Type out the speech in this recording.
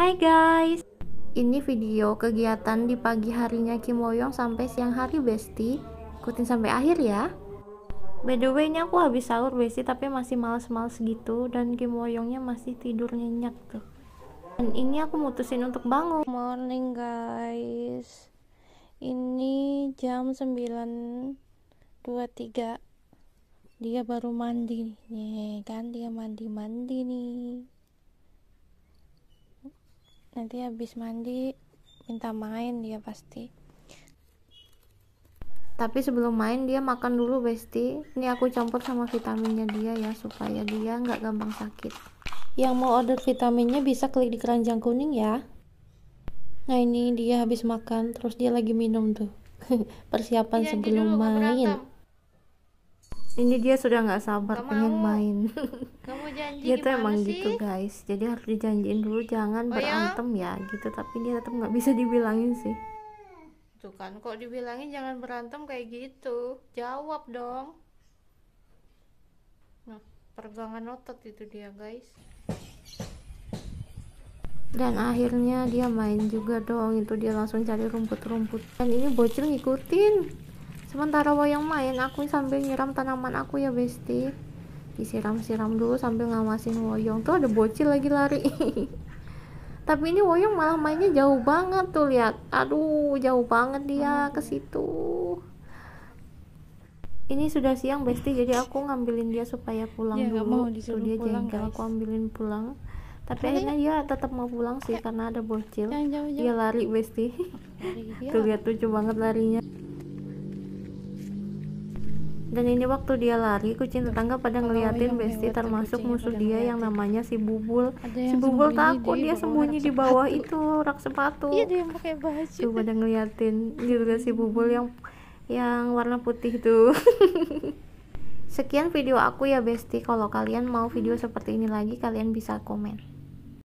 Hai guys. Ini video kegiatan di pagi harinya Kim Woyong sampai siang hari Besti. Ikutin sampai akhir ya. By the way ini aku habis sahur Besti tapi masih males-males gitu. Dan Kim Woyongnya masih tidur nyenyak tuh. Dan ini aku mutusin untuk bangun. Morning guys. Ini jam 9.23 Dia baru mandi nih kan? Dia mandi-mandi nih nanti habis mandi minta main dia pasti. Tapi sebelum main dia makan dulu besti. Ini aku campur sama vitaminnya dia ya supaya dia nggak gampang sakit. Yang mau order vitaminnya bisa klik di keranjang kuning ya. Nah ini dia habis makan terus dia lagi minum tuh. Persiapan iya, sebelum main ini dia sudah nggak sabar Gak pengen mau. main. Kamu janji dia tuh emang sih? gitu guys. Jadi harus dijanjiin dulu jangan oh, ya? berantem ya? ya gitu. Tapi dia tetap nggak bisa dibilangin sih. Tuh kan kok dibilangin jangan berantem kayak gitu? Jawab dong. Nah pergangan otot itu dia guys. Dan akhirnya dia main juga dong. Itu dia langsung cari rumput-rumput. Dan ini bocil ngikutin sementara wayang main aku sambil nyiram tanaman aku ya besti. Disiram-siram dulu sambil ngawasin woyong tuh ada bocil lagi lari. Tapi ini woyong malah mainnya jauh banget tuh lihat. Aduh jauh banget dia ke situ. Ini sudah siang besti jadi aku ngambilin dia supaya pulang ya, dulu. mau tuh dia pulang, jengkel aku ambilin pulang. Tapi akhirnya dia tetap mau pulang sih karena ada bocil. dia lari besti. Tuh lihat lucu banget larinya dan ini waktu dia lari kucing tetangga pada ngeliatin Besti termasuk musuh dia yang namanya si Bubul. Si Bubul takut dia sembunyi di bawah itu rak sepatu. Iya dia pakai baju. Tuh pada ngeliatin gitu kan si Bubul yang yang warna putih tuh sekian video aku ya Besti. Kalau kalian mau video seperti ini lagi kalian bisa komen